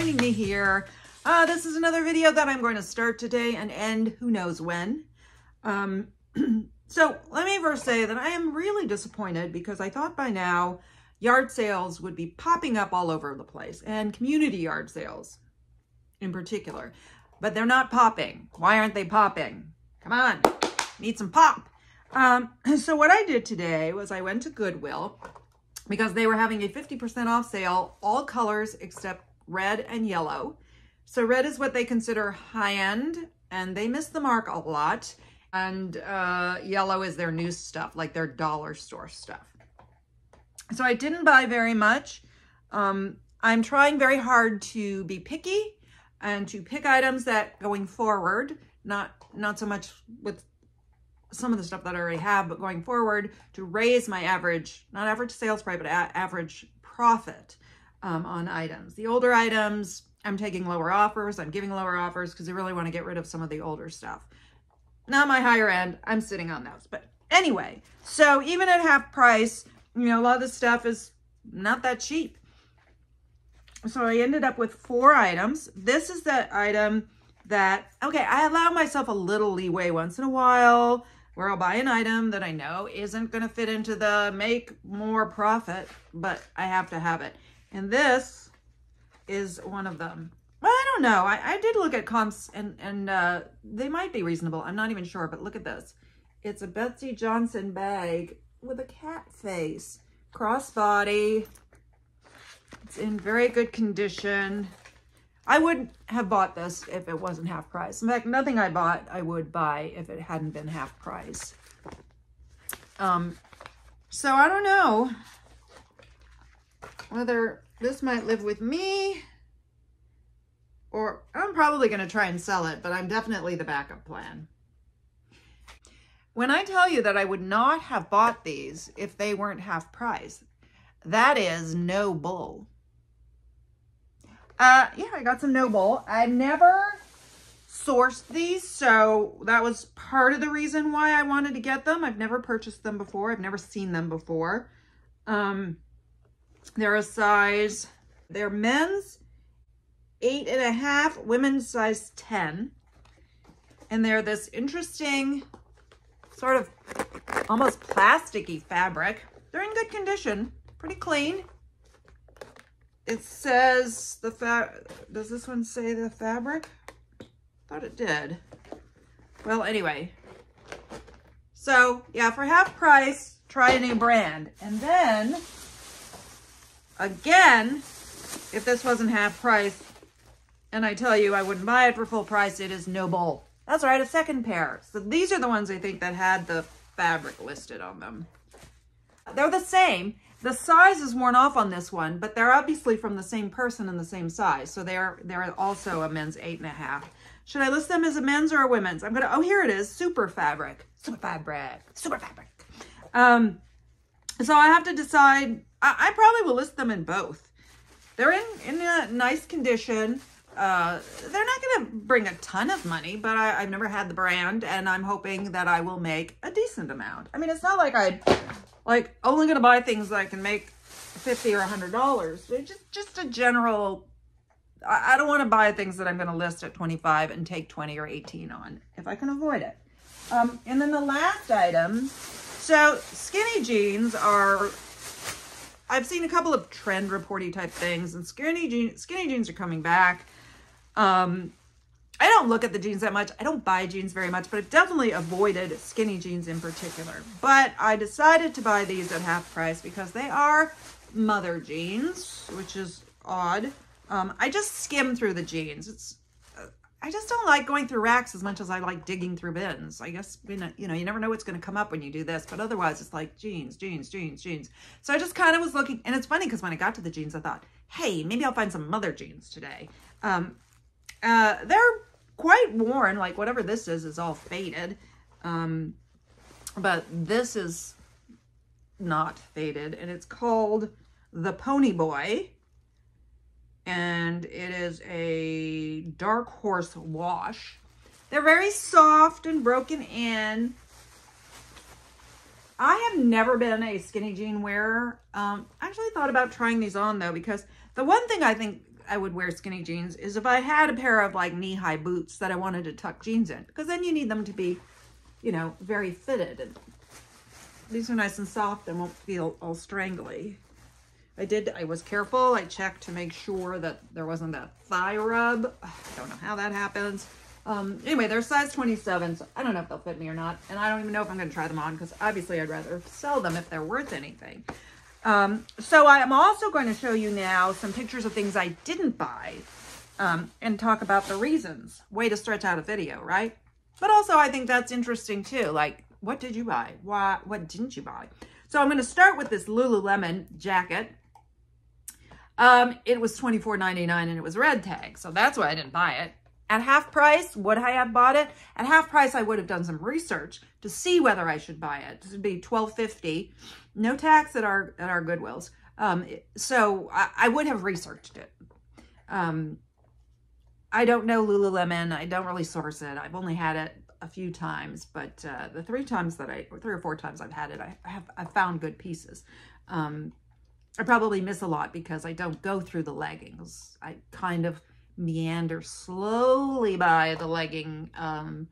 joining me here. Uh, this is another video that I'm going to start today and end who knows when. Um, so let me first say that I am really disappointed because I thought by now yard sales would be popping up all over the place and community yard sales in particular, but they're not popping. Why aren't they popping? Come on, need some pop. Um, so what I did today was I went to Goodwill because they were having a 50% off sale, all colors except red and yellow. So red is what they consider high-end, and they miss the mark a lot. And uh, yellow is their new stuff, like their dollar store stuff. So I didn't buy very much. Um, I'm trying very hard to be picky and to pick items that going forward, not not so much with some of the stuff that I already have, but going forward to raise my average, not average sales price, but average profit um, on items. The older items, I'm taking lower offers. I'm giving lower offers because I really want to get rid of some of the older stuff. Not my higher end. I'm sitting on those. But anyway, so even at half price, you know, a lot of the stuff is not that cheap. So I ended up with four items. This is the item that, okay, I allow myself a little leeway once in a while where I'll buy an item that I know isn't going to fit into the make more profit, but I have to have it. And this is one of them. Well, I don't know. I, I did look at comps and, and uh, they might be reasonable. I'm not even sure, but look at this. It's a Betsey Johnson bag with a cat face. Crossbody. It's in very good condition. I wouldn't have bought this if it wasn't half price. In fact, nothing I bought I would buy if it hadn't been half price. Um, so I don't know whether this might live with me or I'm probably going to try and sell it, but I'm definitely the backup plan. When I tell you that I would not have bought these if they weren't half price, that is no bull. Uh, yeah, I got some NOBULL. I never sourced these, so that was part of the reason why I wanted to get them. I've never purchased them before. I've never seen them before. Um, they're a size, they're men's eight and a half, women's size 10. And they're this interesting sort of almost plasticky fabric. They're in good condition, pretty clean. It says the fab, does this one say the fabric? Thought it did. Well, anyway. So, yeah, for half price, try a new brand. And then, again, if this wasn't half price, and I tell you I wouldn't buy it for full price, it is no NOBULL. That's right, a second pair. So these are the ones I think that had the fabric listed on them. They're the same, the size is worn off on this one, but they're obviously from the same person and the same size. So they're they're also a men's eight and a half. Should I list them as a men's or a women's? I'm gonna, oh, here it is, SuperFabric, super fabric, SuperFabric. Um, so I have to decide, I, I probably will list them in both. They're in, in a nice condition. Uh, they're not going to bring a ton of money, but I, have never had the brand and I'm hoping that I will make a decent amount. I mean, it's not like I like only going to buy things that I can make 50 or a $100. Just, just a general, I, I don't want to buy things that I'm going to list at 25 and take 20 or 18 on if I can avoid it. Um, and then the last item, so skinny jeans are, I've seen a couple of trend reporty type things and skinny jeans, skinny jeans are coming back. Um, I don't look at the jeans that much. I don't buy jeans very much, but I've definitely avoided skinny jeans in particular. But I decided to buy these at half price because they are mother jeans, which is odd. Um, I just skim through the jeans. It's I just don't like going through racks as much as I like digging through bins. I guess, you know, you never know what's going to come up when you do this, but otherwise it's like jeans, jeans, jeans, jeans. So I just kind of was looking, and it's funny because when I got to the jeans, I thought, hey, maybe I'll find some mother jeans today. Um, uh, they're quite worn. Like whatever this is, is all faded. Um, but this is not faded and it's called the Pony Boy. And it is a dark horse wash. They're very soft and broken in. I have never been a skinny jean wearer. Um, I actually thought about trying these on though because the one thing I think I would wear skinny jeans is if I had a pair of like knee-high boots that I wanted to tuck jeans in. Because then you need them to be, you know, very fitted. And these are nice and soft and won't feel all strangly. I did, I was careful. I checked to make sure that there wasn't a thigh rub. I don't know how that happens. Um, anyway, they're size 27, so I don't know if they'll fit me or not. And I don't even know if I'm going to try them on because obviously I'd rather sell them if they're worth anything. Um, so I am also going to show you now some pictures of things I didn't buy um, and talk about the reasons. Way to stretch out a video, right? But also I think that's interesting too. Like, what did you buy? Why? What didn't you buy? So I'm going to start with this Lululemon jacket. Um, it was $24.99 and it was red tag. So that's why I didn't buy it. At half price, would I have bought it? At half price, I would have done some research to see whether I should buy it. This would be $12.50. No tax at our at our Goodwills. Um, so I, I, would have researched it. Um, I don't know Lululemon. I don't really source it. I've only had it a few times, but uh, the three times that I, or three or four times I've had it, I, I have found good pieces. Um, I probably miss a lot because I don't go through the leggings. I kind of meander slowly by the legging um,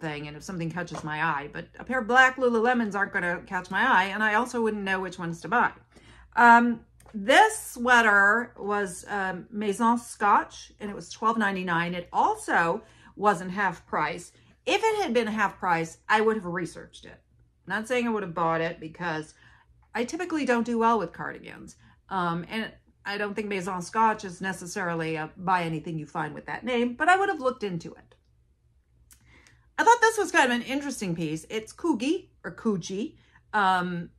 thing and if something catches my eye. But a pair of black Lululemons aren't going to catch my eye and I also wouldn't know which ones to buy. Um, this sweater was um, Maison Scotch and it was $12.99. It also wasn't half price. If it had been half price, I would have researched it. not saying I would have bought it because I typically don't do well with cardigans. Um, and I don't think Maison Scotch is necessarily a buy anything you find with that name, but I would have looked into it. I thought this was kind of an interesting piece. It's Kugi or Kuji. Um,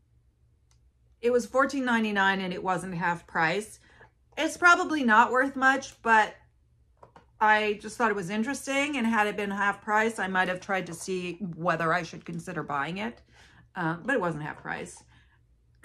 it was $14.99 and it wasn't half price. It's probably not worth much, but I just thought it was interesting. And had it been half price, I might have tried to see whether I should consider buying it. Uh, but it wasn't half price.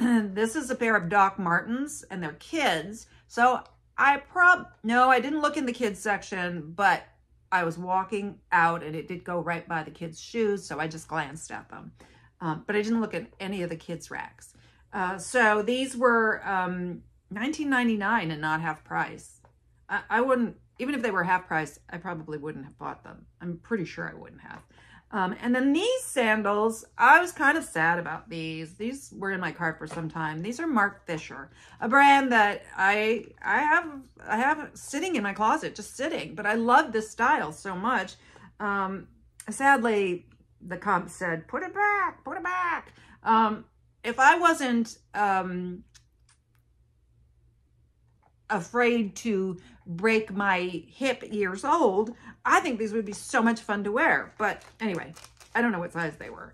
this is a pair of Doc Martens and they're kids. So I prob, no, I didn't look in the kids section, but I was walking out and it did go right by the kids' shoes. So I just glanced at them. Um, but I didn't look at any of the kids' racks. Uh, so these were um, 19.99 and not half price. I, I wouldn't, even if they were half price, I probably wouldn't have bought them. I'm pretty sure I wouldn't have. Um, and then these sandals, I was kind of sad about these. These were in my cart for some time. These are Marc Fisher, a brand that I I have I have sitting in my closet, just sitting. But I love this style so much. Um, sadly, the comp said, put it back, put it back. Um, if I wasn't um, afraid to break my hip years old, I think these would be so much fun to wear. But anyway, I don't know what size they were.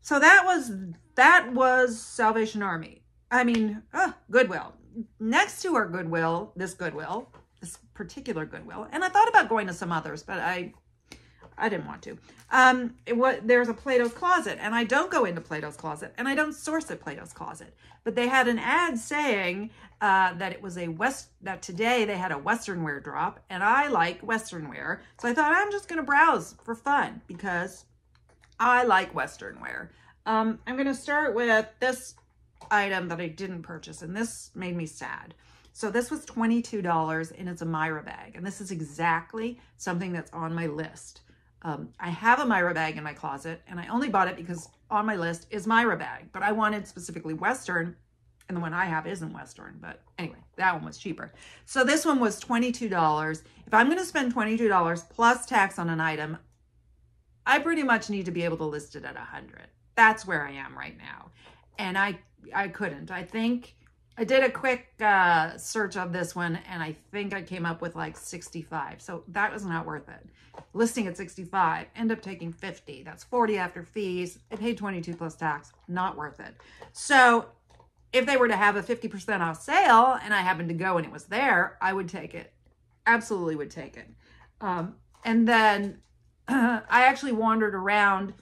So that was, that was Salvation Army. I mean, oh, Goodwill. Next to our Goodwill, this Goodwill, this particular Goodwill, and I thought about going to some others, but I I didn't want to. Um, it, what, there's a Plato's Closet, and I don't go into Plato's Closet, and I don't source at Plato's Closet. But they had an ad saying uh, that it was a West, that today they had a Western wear drop, and I like Western wear. So I thought I'm just going to browse for fun because I like Western wear. Um, I'm going to start with this item that I didn't purchase, and this made me sad. So this was $22 and it's a Myra bag. And this is exactly something that's on my list. Um, I have a Myra bag in my closet and I only bought it because on my list is Myra bag, but I wanted specifically Western and the one I have isn't Western, but anyway, that one was cheaper. So this one was $22. If I'm going to spend $22 plus tax on an item, I pretty much need to be able to list it at 100. That's where I am right now. And I I couldn't. I think I did a quick uh, search of this one and I think I came up with like 65. So that was not worth it. Listing at 65, end up taking 50. That's 40 after fees. I paid 22 plus tax, not worth it. So if they were to have a 50% off sale and I happened to go and it was there, I would take it. Absolutely would take it. Um, and then uh, I actually wandered around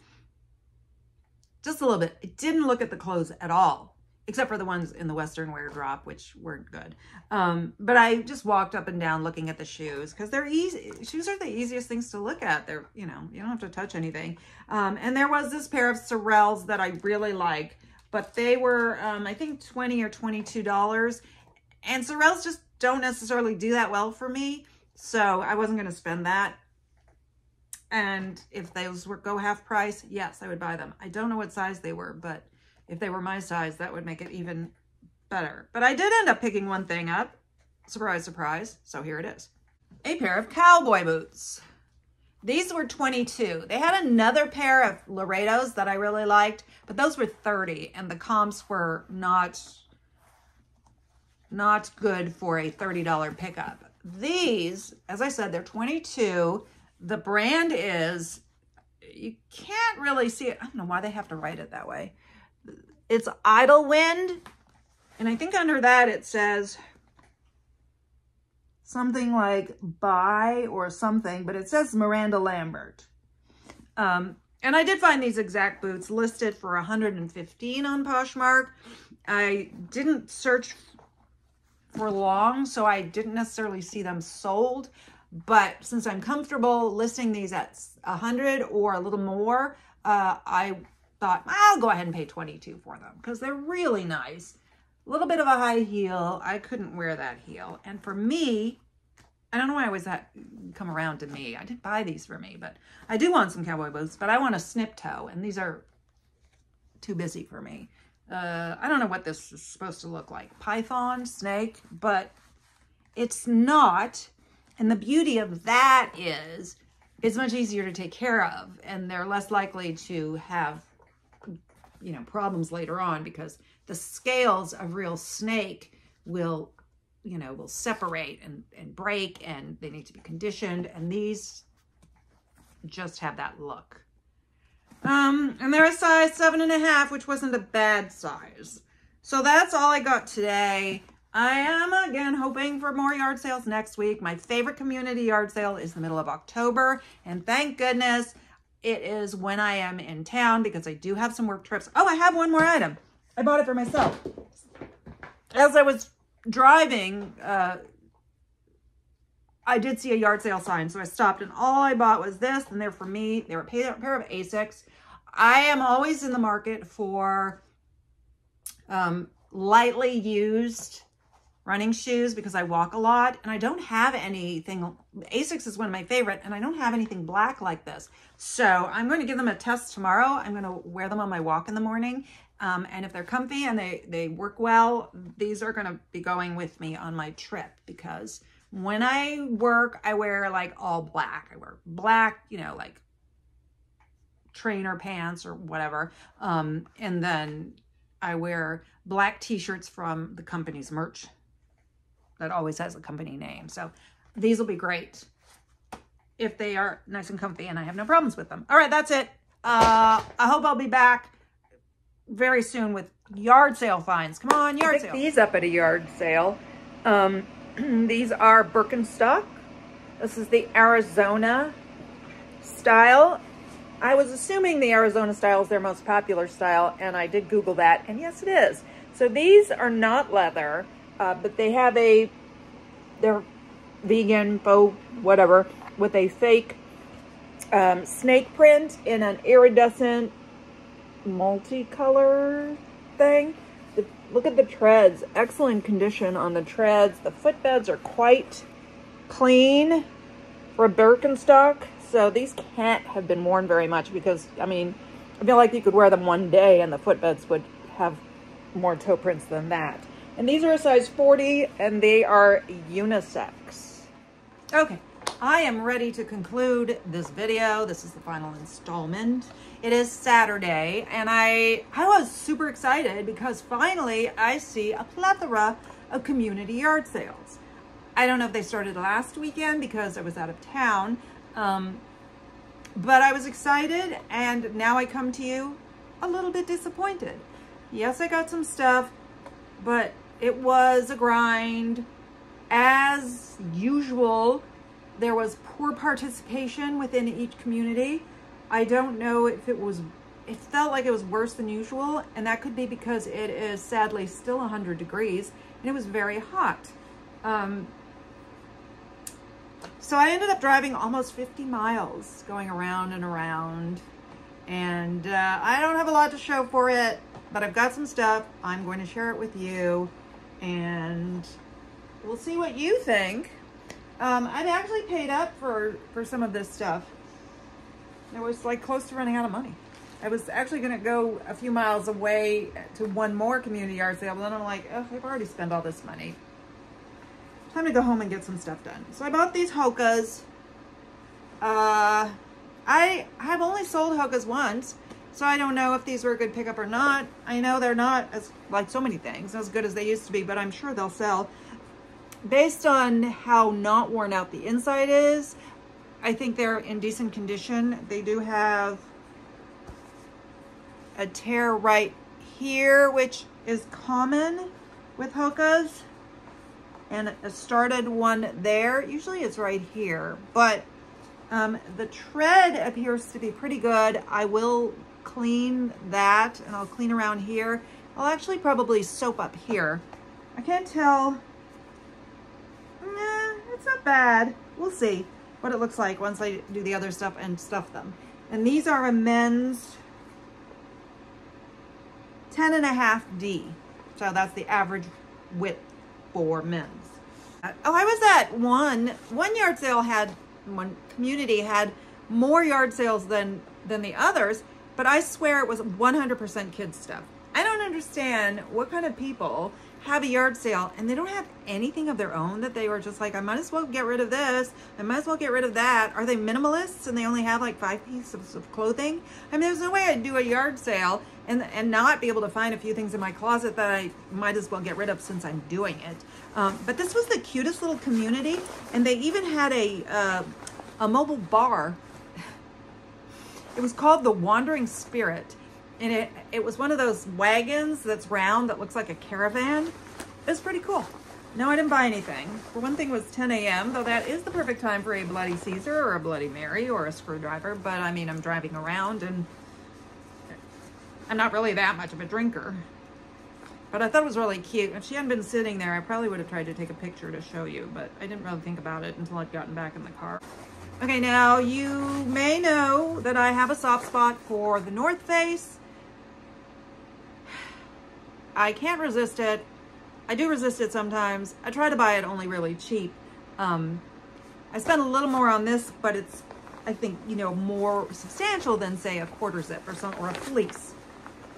just a little bit. I didn't look at the clothes at all except for the ones in the Western wear drop, which weren't good. Um, but I just walked up and down looking at the shoes because they're easy. Shoes are the easiest things to look at. They're, you know, you don't have to touch anything. Um, and there was this pair of Sorels that I really like, but they were, um, I think 20 or $22. And Sorels just don't necessarily do that well for me. So I wasn't going to spend that. And if those were go half price, yes, I would buy them. I don't know what size they were, but if they were my size, that would make it even better. But I did end up picking one thing up. Surprise, surprise. So here it is. A pair of cowboy boots. These were 22. They had another pair of Laredos that I really liked, but those were 30 and the comps were not, not good for a $30 pickup. These, as I said, they're 22. The brand is, you can't really see it. I don't know why they have to write it that way. It's Idyllwind. And I think under that it says something like buy or something, but it says Miranda Lambert. Um, and I did find these exact boots listed for 115 on Poshmark. I didn't search for long, so I didn't necessarily see them sold. But since I'm comfortable listing these at 100 or a little more, uh, I thought I'll go ahead and pay 22 for them because they're really nice. A little bit of a high heel. I couldn't wear that heel. And for me, I don't know why I always that come around to me. I didn't buy these for me, but I do want some cowboy boots, but I want a snip toe, and these are too busy for me. Uh, I don't know what this is supposed to look like. Python, snake, but it's not. And the beauty of that is it's much easier to take care of, and they're less likely to have, you know, problems later on because the scales of real snake will, you know, will separate and, and break and they need to be conditioned. And these just have that look. Um, and they're a size seven and a half, which wasn't a bad size. So that's all I got today. I am again hoping for more yard sales next week. My favorite community yard sale is the middle of October. And thank goodness it is when I am in town because I do have some work trips. Oh, I have one more item. I bought it for myself. As I was driving, uh, I did see a yard sale sign, so I stopped and all I bought was this, and they're for me. They were a pair of Asics. I am always in the market for um, lightly used running shoes because I walk a lot and I don't have anything. Asics is one of my favorite and I don't have anything black like this. So I'm going to give them a test tomorrow. I'm going to wear them on my walk in the morning um, and if they're comfy and they, they work well, these are going to be going with me on my trip because when I work, I wear like all black. I wear black, you know, like trainer pants or whatever. Um, and then I wear black t-shirts from the company's merch that always has a company name. So these will be great if they are nice and comfy and I have no problems with them. All right, that's it. Uh, I hope I'll be back very soon with yard sale finds. Come on, yard sale. these up at a yard sale. Um, these are Birkenstock. This is the Arizona style. I was assuming the Arizona style is their most popular style, and I did Google that, and yes, it is. So these are not leather, uh, but they have a, they're vegan, faux, whatever, with a fake um, snake print in an iridescent multicolor thing. The, look at the treads. Excellent condition on the treads. The footbeds are quite clean for Birkenstock. So these can't have been worn very much because, I mean, I feel like you could wear them one day and the footbeds would have more toe prints than that. And these are a size 40 and they are unisex. Okay. I am ready to conclude this video. This is the final installment. It is Saturday and I, I was super excited because finally I see a plethora of community yard sales. I don't know if they started last weekend because I was out of town, um, but I was excited and now I come to you a little bit disappointed. Yes, I got some stuff, but it was a grind. As usual, there was poor participation within each community. I don't know if it was, it felt like it was worse than usual, and that could be because it is sadly still 100 degrees, and it was very hot. Um, so I ended up driving almost 50 miles, going around and around, and uh, I don't have a lot to show for it, but I've got some stuff. I'm going to share it with you, and we'll see what you think. Um, I've actually paid up for, for some of this stuff. I was like close to running out of money. I was actually going to go a few miles away to one more community yard sale, but then I'm like, oh, I've already spent all this money. Time to go home and get some stuff done. So I bought these Hokas. Uh, I have only sold Hokas once, so I don't know if these were a good pickup or not. I know they're not, as like so many things, as good as they used to be, but I'm sure they'll sell. Based on how not worn out the inside is, I think they're in decent condition. They do have a tear right here, which is common with Hokas, and a started one there. Usually it's right here, but um, the tread appears to be pretty good. I will clean that, and I'll clean around here. I'll actually probably soap up here. I can't tell. Nah, it's not bad. We'll see what it looks like once I do the other stuff and stuff them. And these are a men's 10 and a half D. So that's the average width for men's. Oh, I was at one, one yard sale had, one community had more yard sales than, than the others, but I swear it was 100% kids stuff. I don't understand what kind of people have a yard sale and they don't have anything of their own that they were just like, I might as well get rid of this. I might as well get rid of that. Are they minimalists and they only have like five pieces of clothing? I mean, there's no way I'd do a yard sale and, and not be able to find a few things in my closet that I might as well get rid of since I'm doing it. Um, but this was the cutest little community and they even had a, uh, a mobile bar. It was called the Wandering Spirit and it, it was one of those wagons that's round that looks like a caravan. It's pretty cool. No, I didn't buy anything. For one thing, was 10 a.m., though that is the perfect time for a Bloody Caesar or a Bloody Mary or a screwdriver. But I mean, I'm driving around and I'm not really that much of a drinker. But I thought it was really cute. If she hadn't been sitting there, I probably would have tried to take a picture to show you, but I didn't really think about it until I'd gotten back in the car. Okay, now you may know that I have a soft spot for the North Face I can't resist it. I do resist it sometimes. I try to buy it only really cheap. Um, I spend a little more on this, but it's, I think, you know, more substantial than say a quarter zip or some, or a fleece.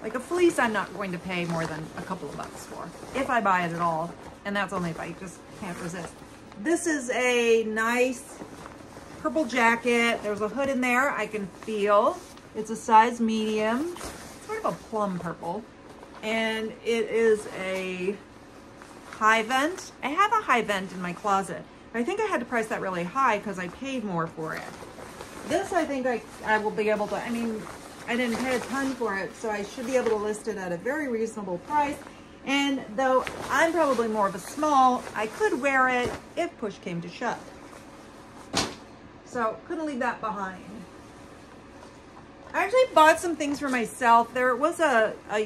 Like a fleece, I'm not going to pay more than a couple of bucks for, if I buy it at all. And that's only if I just can't resist. This is a nice purple jacket. There's a hood in there I can feel. It's a size medium, sort of a plum purple and it is a HyVent. I have a HyVent in my closet. I think I had to price that really high because I paid more for it. This I think I, I will be able to, I mean, I didn't pay a ton for it, so I should be able to list it at a very reasonable price. And though I'm probably more of a small, I could wear it if push came to shove. So couldn't leave that behind. I actually bought some things for myself. There was a, a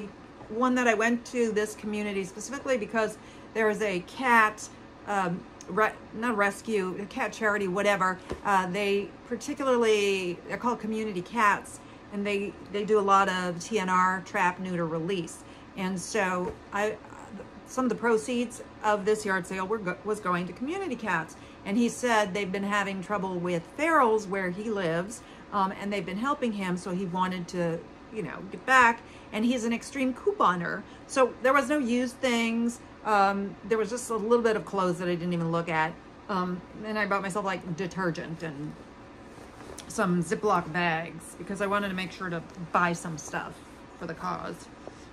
one that I went to this community specifically because there is a cat, um, re not rescue, a cat charity, whatever. Uh, they particularly, they're called community cats, and they, they do a lot of TNR, trap, neuter, release. And so I, some of the proceeds of this yard sale were go was going to community cats. And he said they've been having trouble with ferals where he lives, um, and they've been helping him, so he wanted to, you know, get back and he's an extreme couponer. So there was no used things. Um, there was just a little bit of clothes that I didn't even look at. Um, and I bought myself like detergent and some Ziploc bags because I wanted to make sure to buy some stuff for the cause.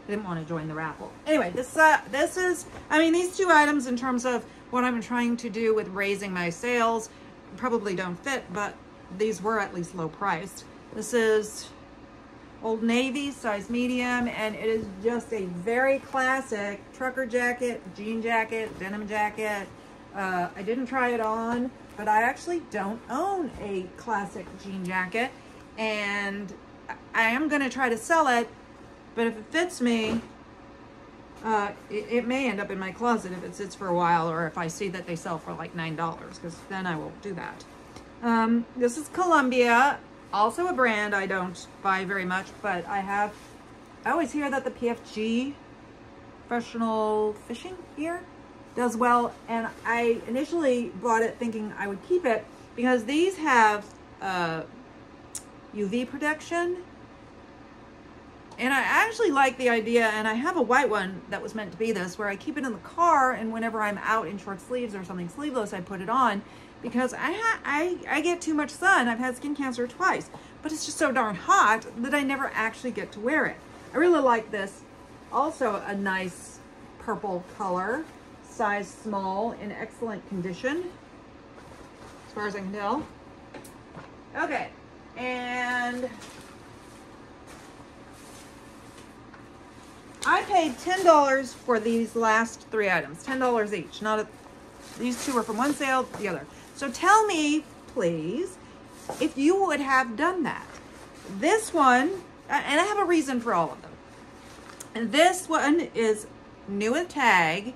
I didn't want to join the raffle. Anyway, this uh, this is, I mean, these two items in terms of what I'm trying to do with raising my sales probably don't fit, but these were at least low priced. This is Old Navy, size medium, and it is just a very classic trucker jacket, jean jacket, denim jacket. Uh, I didn't try it on, but I actually don't own a classic jean jacket, and I am going to try to sell it, but if it fits me, uh, it, it, may end up in my closet if it sits for a while or if I see that they sell for like $9 because then I will do that. Um, this is Columbia. Also a brand I don't buy very much, but I have, I always hear that the PFG professional fishing gear does well. And I initially bought it thinking I would keep it because these have uh, UV protection. And I actually like the idea, and I have a white one that was meant to be this, where I keep it in the car, and whenever I'm out in short sleeves or something sleeveless, I put it on because I, I, I get too much sun. I've had skin cancer twice, but it's just so darn hot that I never actually get to wear it. I really like this. Also a nice purple color, size small, in excellent condition, as far as I can tell. Okay, and I paid $10 for these last three items, $10 each. Not a, These two were from one sale, the other. So tell me, please, if you would have done that. This one, and I have a reason for all of them. And this one is new with tag,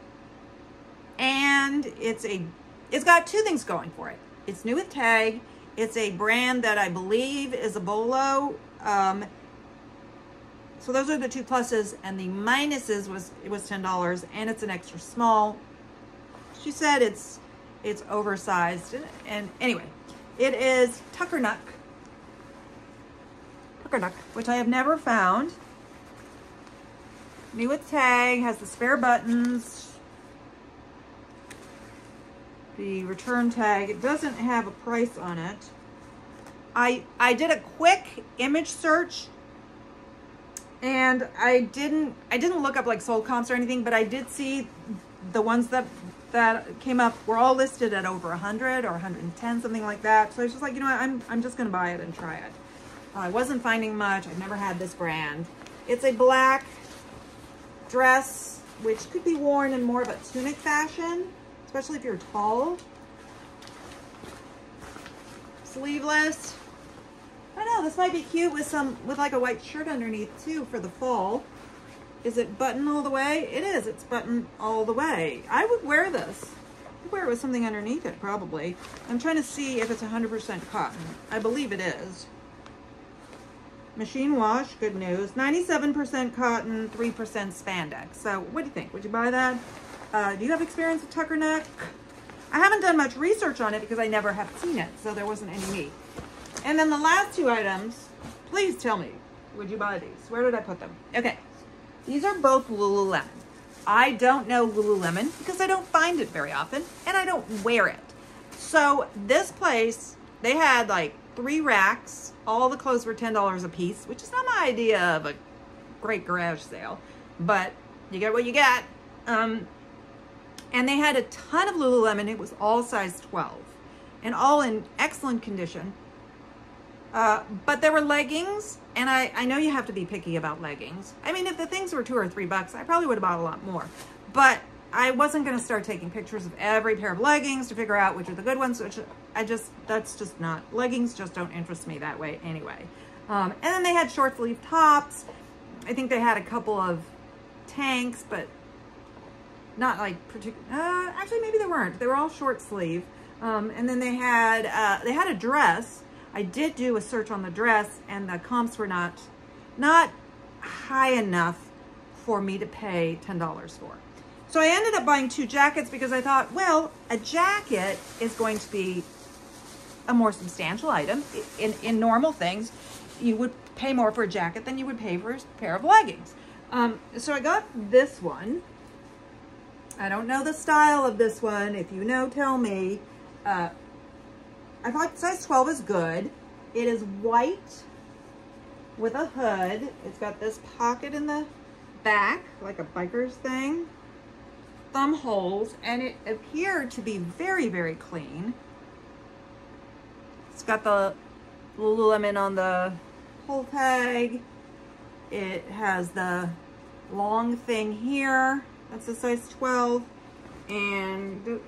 and it's a, it's got two things going for it. It's new with tag. It's a brand that I believe is a Bolo. Um, so those are the two pluses, and the minuses was it was ten dollars, and it's an extra small. She said it's it's oversized, and, and anyway, it is Tuckernuck. Tuckernuck, which I have never found. New with tag, has the spare buttons. The return tag, it doesn't have a price on it. I, I did a quick image search and I didn't I didn't look up like sold comps or anything, but I did see the ones that that came up were all listed at over 100 or 110, something like that. So I was just like, you know what, I'm, I'm just to buy it and try it. Uh, I wasn't finding much. I've never had this brand. It's a black dress, which could be worn in more of a tunic fashion, especially if you're tall. Sleeveless. I know, this might be cute with some, with like a white shirt underneath too for the fall. Is it button all the way? It is, it's button all the way. I would wear this. I'd wear it with something underneath it, probably. I'm trying to see if it's 100% cotton. I believe it is. Machine wash, good news. 97% cotton, 3% spandex. So what do you think? Would you buy that? Uh, do you have experience with Tuckernuck? I haven't done much research on it because I never have seen it, so there wasn't any need. And then the last two items, please tell me, would you buy these? Where did I put them? Okay, these are both Lululemon. I don't know Lululemon because I don't find it very often and I don't wear it. So this place, they had like three racks. All the clothes were $10 a piece, which is not my idea of a great garage sale, but you get what you get. Um, and they had a ton of Lululemon. It was all size 12 and all in excellent condition. Uh, but there were leggings, and I, I know you have to be picky about leggings. I mean, if the things were two or three bucks, I probably would have bought a lot more. But I wasn't going to start taking pictures of every pair of leggings to figure out which are the good ones, which I just, that's just not, leggings just don't interest me that way anyway. Um, and then they had short sleeve tops. I think they had a couple of tanks, but not like particular, uh, actually maybe they weren't. They were all short sleeve. Um, and then they had, uh, they had a dress I did do a search on the dress and the comps were not, not high enough for me to pay $10 for. So I ended up buying two jackets because I thought, well, a jacket is going to be a more substantial item. In, in normal things, you would pay more for a jacket than you would pay for a pair of leggings. Um, so I got this one. I don't know the style of this one. If you know, tell me. Uh, I thought size 12 is good. It is white with a hood. It's got this pocket in the back, like a biker's thing. Thumb holes, and it appeared to be very, very clean. It's got the Lululemon on the hole tag. It has the long thing here. That's a size 12. And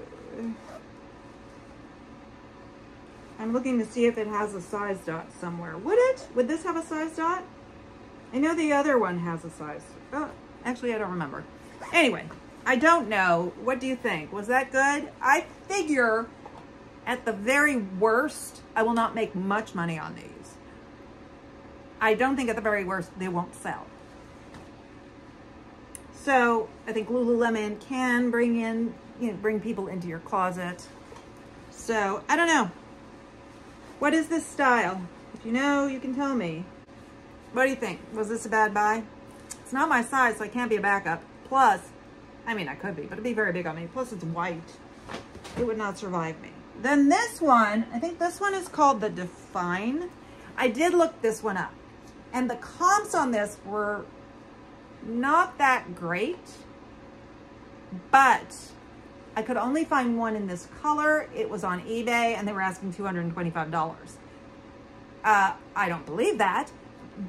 I'm looking to see if it has a size dot somewhere. Would it? Would this have a size dot? I know the other one has a size. Oh, actually, I don't remember. Anyway, I don't know. What do you think? Was that good? I figure at the very worst, I will not make much money on these. I don't think at the very worst, they won't sell. So I think Lululemon can bring in you know, bring people into your closet. So I don't know. What is this style? If you know, you can tell me. What do you think? Was this a bad buy? It's not my size, so I can't be a backup. Plus, I mean, I could be, but it'd be very big on me. Plus, it's white. It would not survive me. Then this one, I think this one is called the Define. I did look this one up. And the comps on this were not that great, but I could only find one in this color. It was on eBay and they were asking $225. Uh, I don't believe that,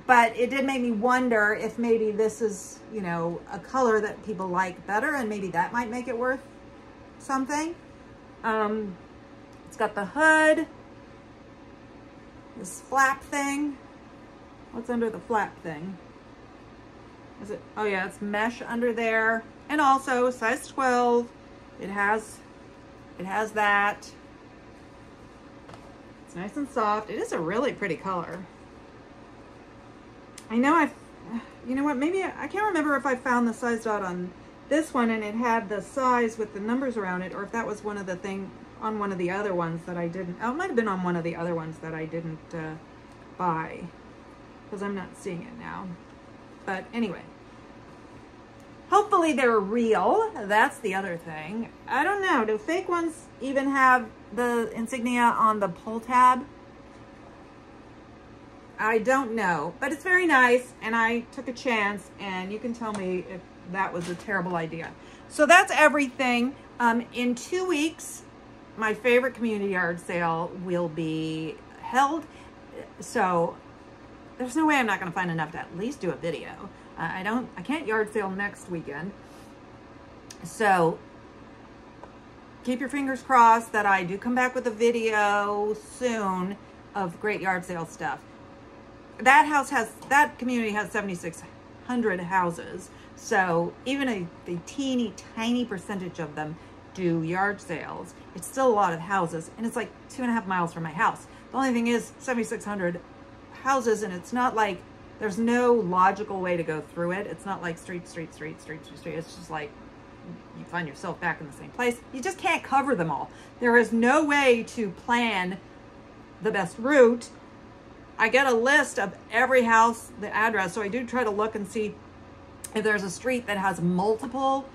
but it did make me wonder if maybe this is, you know, a color that people like better and maybe that might make it worth something. Um, it's got the hood, this flap thing. What's under the flap thing? Is it? Oh yeah, it's mesh under there. And also size 12. It has, it has that. It's nice and soft. It is a really pretty color. I know I've, you know what, maybe, I, can't remember if I found the size dot on this one and it had the size with the numbers around it or if that was one of the thing on one of the other ones that I didn't, oh, it might have been on one of the other ones that I didn't uh, buy because I'm not seeing it now. But anyway, hopefully they're real. That's the other thing. I don't know. Do fake ones even have the insignia on the pull tab? I don't know, but it's very nice. And I took a chance and you can tell me if that was a terrible idea. So that's everything. Um, in two weeks, my favorite community yard sale will be held. So there's no way I'm not going to find enough to at least do a video. I don't, I can't yard sale next weekend. So keep your fingers crossed that I do come back with a video soon of great yard sale stuff. That house has, that community has 7,600 houses. So even a, a teeny tiny percentage of them do yard sales. It's still a lot of houses and it's like two and a half miles from my house. The only thing is 7,600 houses and it's not like there's no logical way to go through it. It's not like street, street, street, street, street, street. It's just like you find yourself back in the same place. You just can't cover them all. There is no way to plan the best route. I get a list of every house, the address. So I do try to look and see if there's a street that has multiple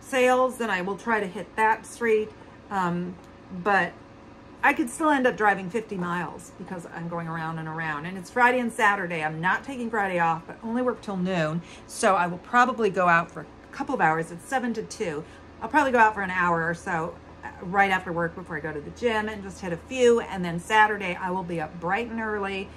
sales, then I will try to hit that street. Um, but I could still end up driving 50 miles because I'm going around and around. And it's Friday and Saturday. I'm not taking Friday off, but only work till noon. So I will probably go out for a couple of hours. It's 7 to 2. I'll probably go out for an hour or so uh, right after work before I go to the gym and just hit a few. And then Saturday, I will be up bright and early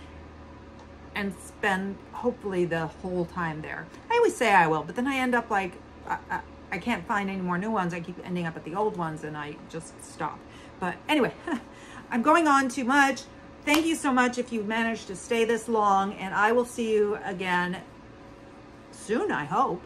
and spend hopefully the whole time there. I always say I will, but then I end up like, I, I, I can't find any more new ones. I keep ending up at the old ones and I just stop. But anyway, I'm going on too much. Thank you so much if you've managed to stay this long, and I will see you again soon, I hope.